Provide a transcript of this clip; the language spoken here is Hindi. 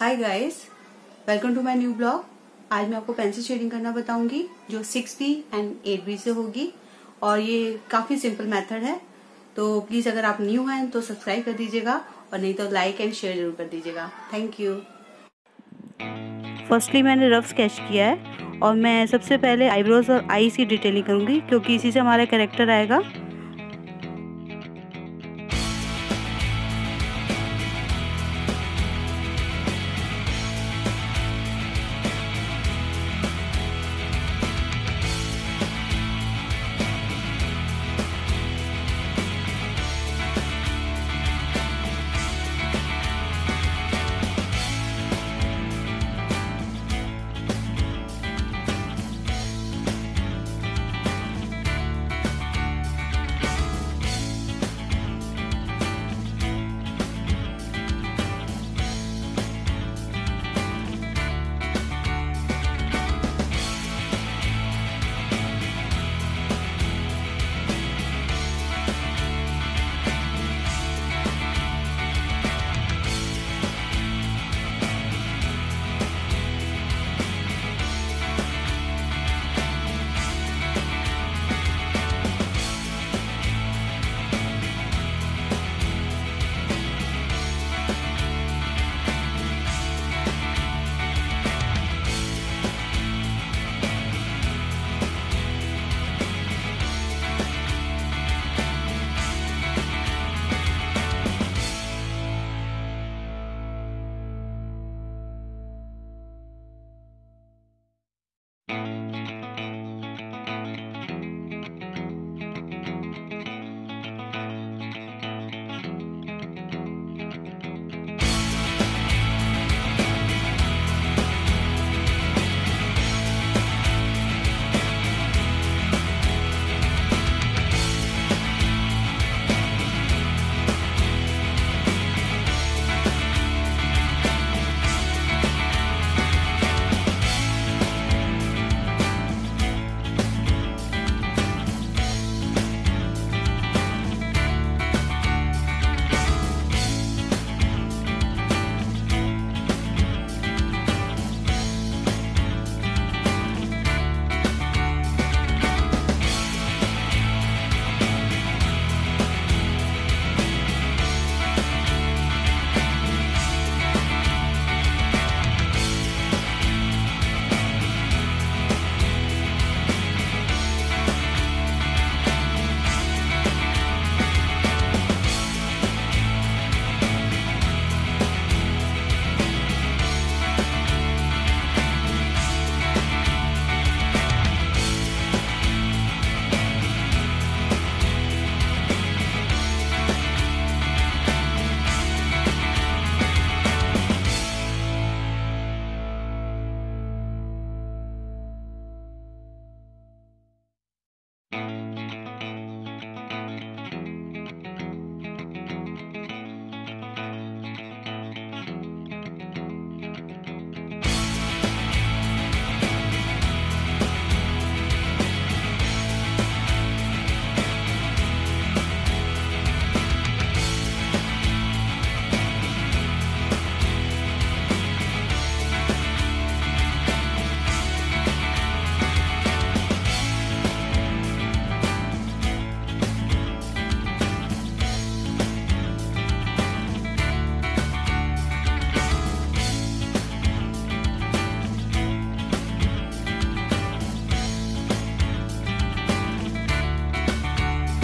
Hi guys welcome to my new blog आज मैं आपको पेंसिल शेडिंग करना बताऊँगी, जो six B and eight B से होगी। और ये काफ़ी सिंपल मेथड है। तो प्लीज़ अगर आप न्यू हैं तो सब्सक्राइब कर दीजिएगा और नहीं तो लाइक एंड शेयर ज़रूर कर दीजिएगा। थैंक यू फर्स्टली मैंने रफ स्केच किया है। और मैं सबसे पहले आईब्रोज और आई की डिटेलिंग करूँगी, क्योंकि इसी से हमारा कैरेक्टर आएगा।